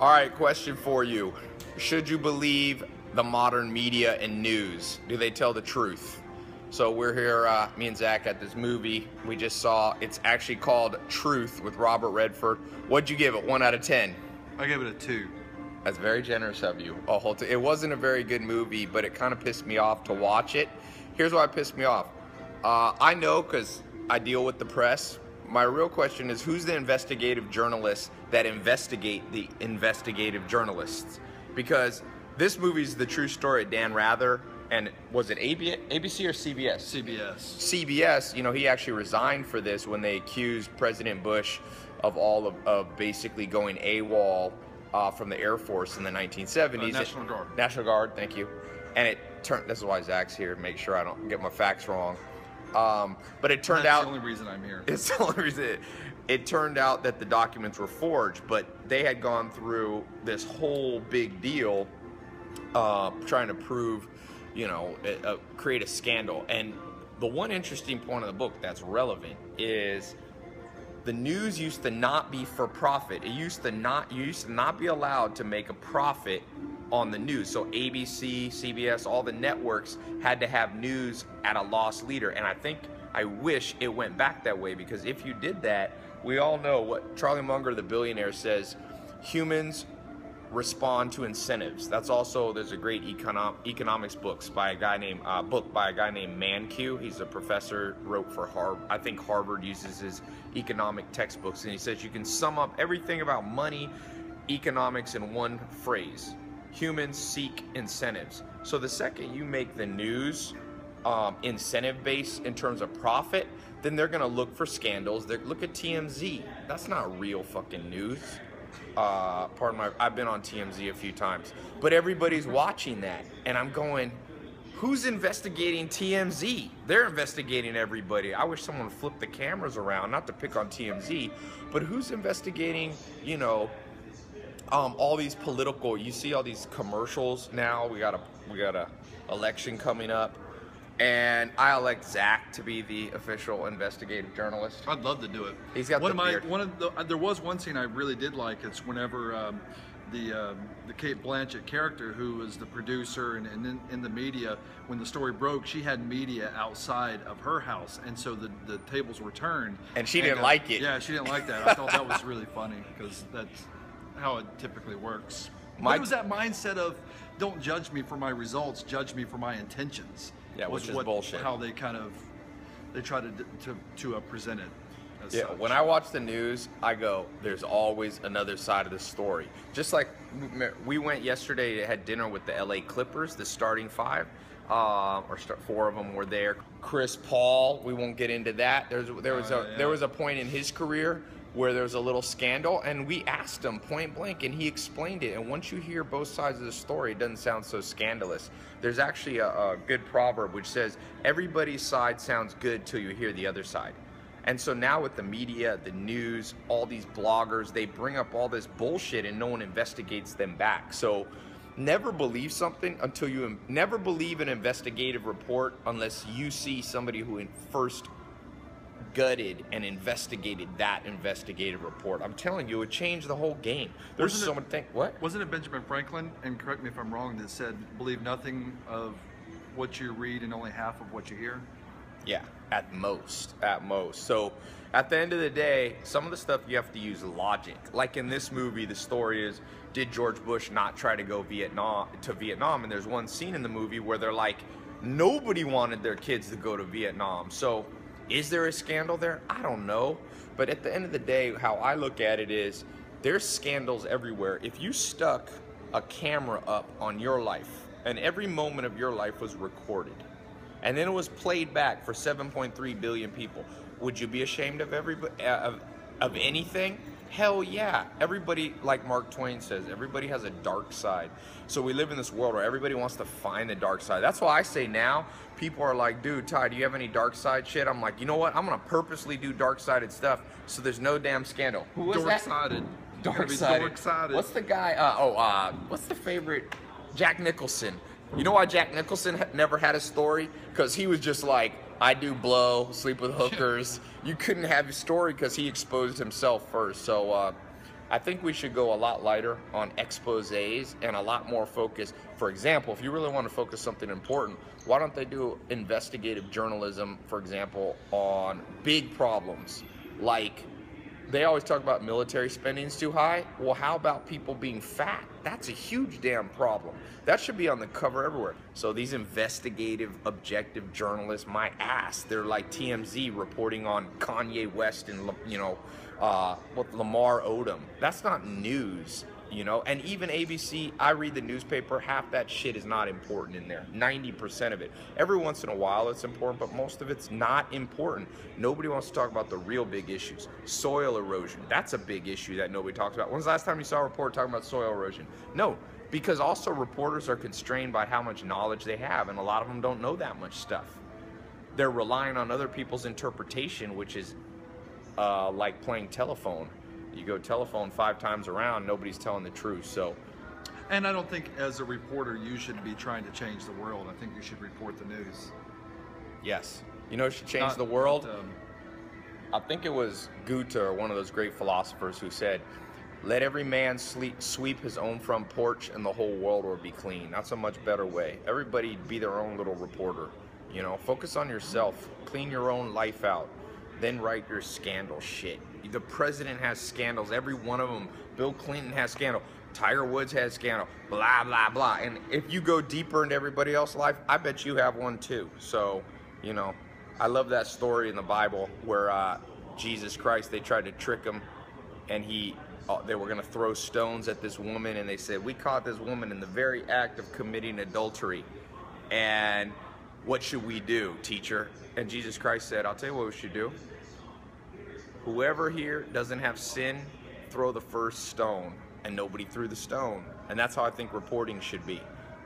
All right, question for you. Should you believe the modern media and news? Do they tell the truth? So we're here, uh, me and Zach, at this movie we just saw. It's actually called Truth with Robert Redford. What'd you give it? One out of ten. I gave it a two. That's very generous of you. Oh, hold it wasn't a very good movie, but it kind of pissed me off to watch it. Here's why it pissed me off. Uh, I know because I deal with the press. My real question is who's the investigative journalists that investigate the investigative journalists? Because this movie's the true story of Dan Rather, and was it ABC or CBS? CBS. CBS, you know, he actually resigned for this when they accused President Bush of all of, of basically going AWOL uh, from the Air Force in the 1970s. Uh, National Guard. National Guard, thank you. And it turned, this is why Zach's here, to make sure I don't get my facts wrong. Um, but it turned That's out. the only reason I'm here. It's the only reason. It, it turned out that the documents were forged, but they had gone through this whole big deal uh, trying to prove, you know, uh, create a scandal. And the one interesting point of the book that's relevant is the news used to not be for profit. It used to not used to not be allowed to make a profit on the news. So ABC, CBS, all the networks had to have news at a loss leader. And I think I wish it went back that way because if you did that, we all know what Charlie Munger, the billionaire, says humans respond to incentives. That's also there's a great econo- economics books by a guy named uh, book by a guy named Mankiw. He's a professor, wrote for Harvard. I think Harvard uses his economic textbooks, and he says you can sum up everything about money, economics in one phrase: humans seek incentives. So the second you make the news um, incentive based in terms of profit, then they're gonna look for scandals. They look at TMZ. That's not real fucking news uh, pardon my, I've been on TMZ a few times, but everybody's watching that, and I'm going, who's investigating TMZ? They're investigating everybody. I wish someone would flip the cameras around, not to pick on TMZ, but who's investigating, you know, um, all these political, you see all these commercials now, we got a, we got a election coming up, and I elect Zach to be the official investigative journalist. I'd love to do it. He's got one the of my beard. one of the. uh, There was one scene I really did like. It's whenever um, the um, the Cate Blanchett character, who was the producer and, and in, in the media, when the story broke, she had media outside of her house, and so the, the tables were turned. And she didn't like it. Yeah, she didn't like that. I thought that was really funny because that's how it typically works. My- but it was that mindset of don't judge me for my results, judge me for my intentions. Yeah, was which is what- bullshit. How they kind of they try to to to uh, present it. As Yeah, such. when I watch the news, I go, there's always another side of the story. Just like we went yesterday, to had dinner with the LA Clippers, the starting five, uh, or start, four of them were there. Chris Paul, we won't get into that. There's, there was Oh, a yeah. there was a point in his career where there was a little scandal, and we asked him point blank, and he explained it. And once you hear both sides of the story, it doesn't sound so scandalous. There's actually a, a good proverb which says, "Everybody's side sounds good till you hear the other side." And so now with the media, the news, all these bloggers, they bring up all this bullshit and no one investigates them back. So never believe something until you never believe an investigative report unless you see somebody who first gutted and investigated that investigative report. I'm telling you, it would change the whole game. There's Wasn't so much think what? Wasn't it Benjamin Franklin? And correct me if I'm wrong. That said, believe nothing of what you read and only half of what you hear. Yeah, at most, at most. So, at the end of the day, some of the stuff you have to use logic. Like in this movie, the story is did George Bush not try to go Vietnam to Vietnam? And there's one scene in the movie where they're like, nobody wanted their kids to go to Vietnam. So, is there a scandal there? I don't know. But at the end of the day, how I look at it is there's scandals everywhere. If you stuck a camera up on your life and every moment of your life was recorded, and then it was played back for 7.3 billion people. Would you be ashamed of everybody uh, of, of anything? Hell yeah. Everybody, like Mark Twain says, everybody has a dark side. So we live in this world where everybody wants to find the dark side. That's why I say now, people are like, dude, Tai, do you have any dark side shit? I'm like, you know what? I'm gonna purposely do dark sided stuff so there's no damn scandal. Who was. Dark Gotta be sided. What's the guy? Uh, oh, uh, what's the favorite? Jack Nicholson. You know why Jack Nicholson ha- never had a story? Because he was just like, I do blow, sleep with hookers. you couldn't have his story because he exposed himself first. So, uh, I think we should go a lot lighter on exposés and a lot more focus. For example, if you really want to focus something important, why don't they do investigative journalism, for example, on big problems like they always talk about military spending is too high. Well, how about people being fat? That's a huge damn problem. That should be on the cover everywhere. So these investigative, objective journalists, my ass, they're like TMZ reporting on Kanye West and you know uh, what Lamar Odom. That's not news you know? And even abc i read the newspaper half that shit is not important in there 90% of it. Every once in a while it's important but most of it's not important. Nobody wants to talk about the real big issues. Soil erosion that's a big issue that nobody talks about. When's the last time you saw a report talking about soil erosion? No because also reporters are constrained by how much knowledge they have and a lot of them don't know that much stuff. They're relying on other people's interpretation which is uh, like playing telephone you go telephone five times around, nobody's telling the truth. So, and I don't think as a reporter you should be trying to change the world. I think you should report the news. Yes, you know, should change the world. Not, um, I think it was Goethe, one of those great philosophers, who said, "Let every man sleep, sweep his own front porch, and the whole world will be clean." That's a much better way. Everybody be their own little reporter. You know, focus on yourself. Clean your own life out then write your scandal shit. The president has scandals, every one of them. Bill Clinton has scandal. Tiger Woods has scandal. Blah blah blah. And if you go deeper into everybody else's life, I bet you have one too. So, you know, I love that story in the Bible where uh, Jesus Christ they tried to trick him, and he uh, they were going to throw stones at this woman, and they said we caught this woman in the very act of committing adultery, and what should we do, teacher? And Jesus Christ said, I'll tell you what we should do. Whoever here doesn't have sin, throw the first stone. And nobody threw the stone. And that's how I think reporting should be.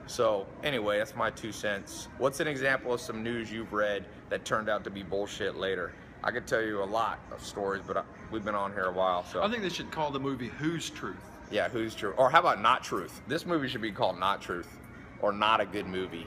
So, anyway, that's my two cents. What's an example of some news you've read that turned out to be bullshit later? I could tell you a lot of stories, but I, we've been on here a while, so. I think they should call the movie Who's Truth. Yeah, Who's Truth? Or how about Not Truth? This movie should be called Not Truth, or Not a Good Movie.